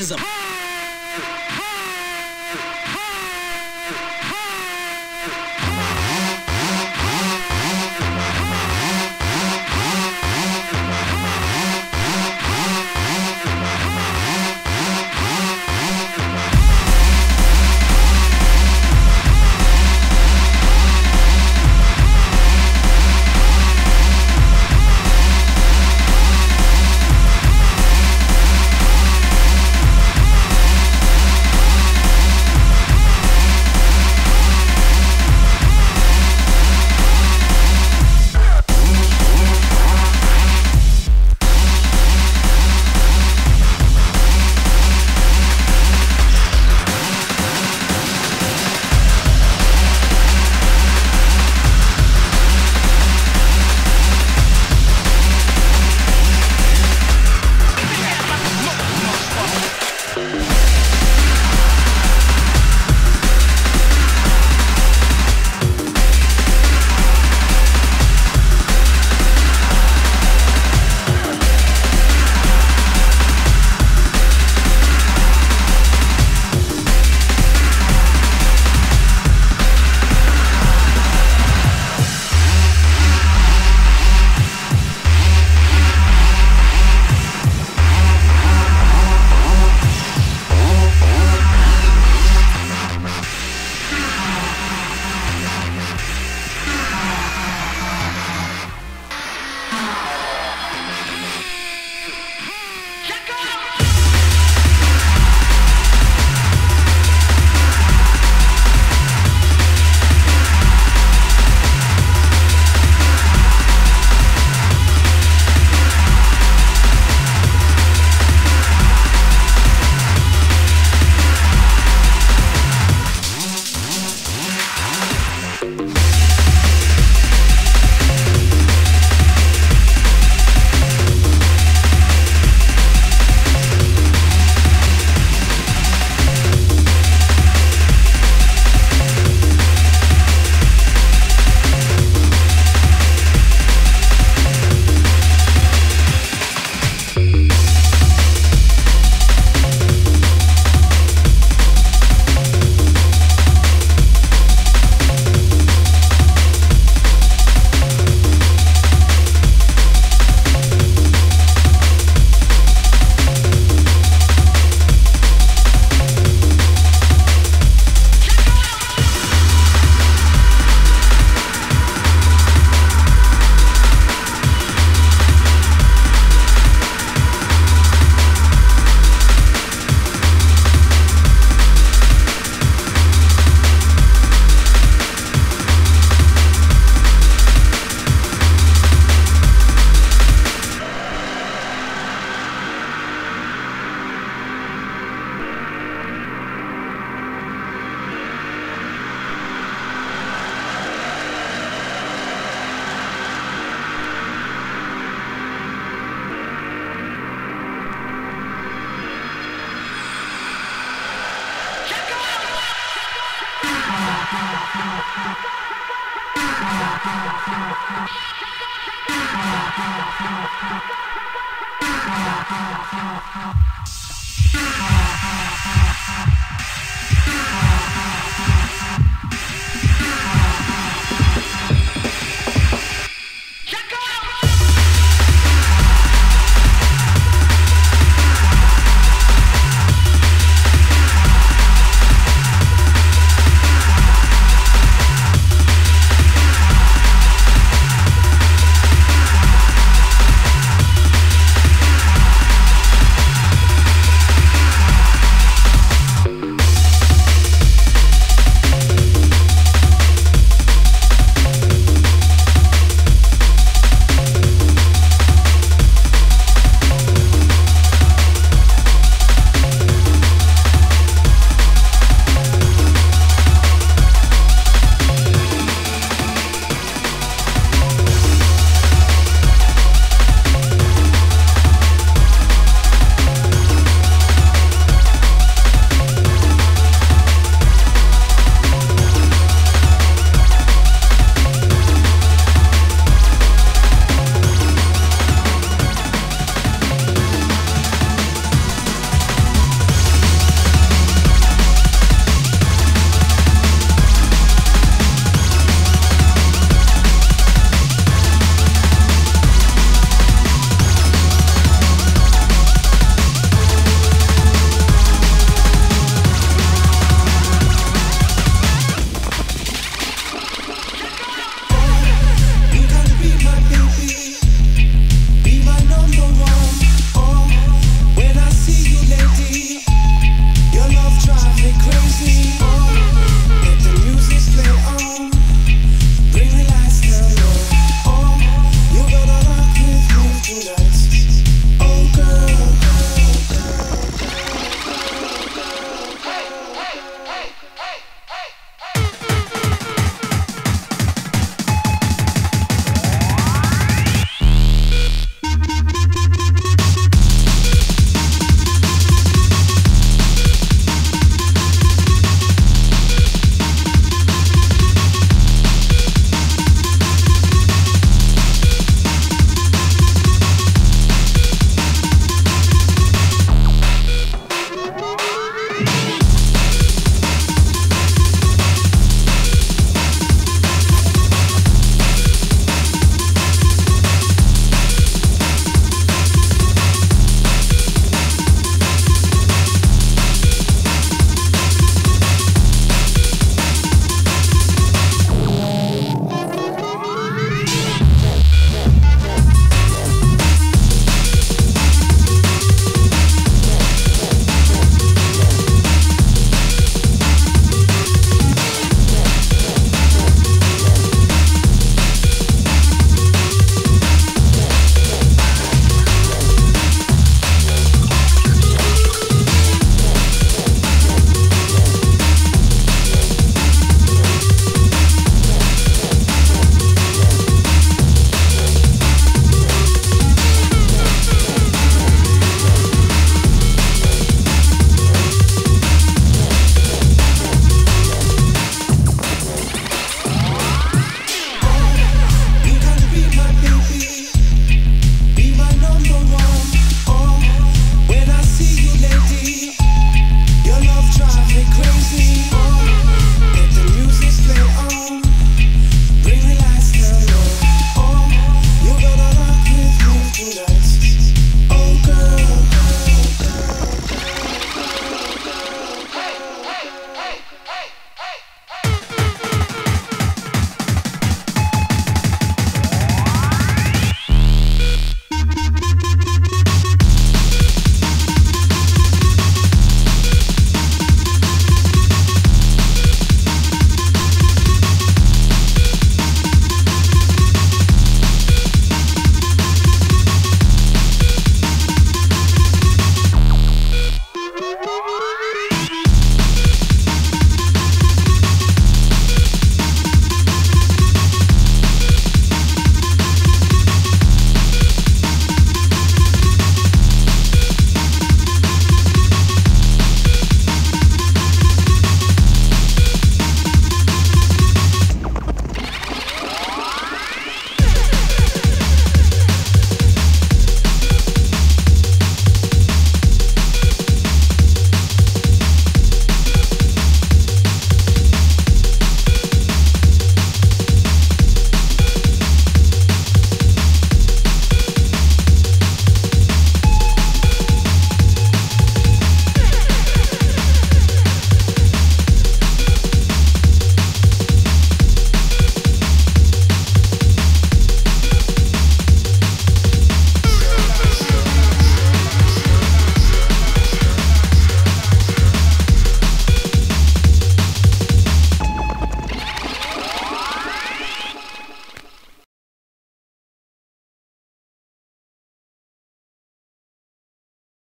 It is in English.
know. A bitch is a. Thank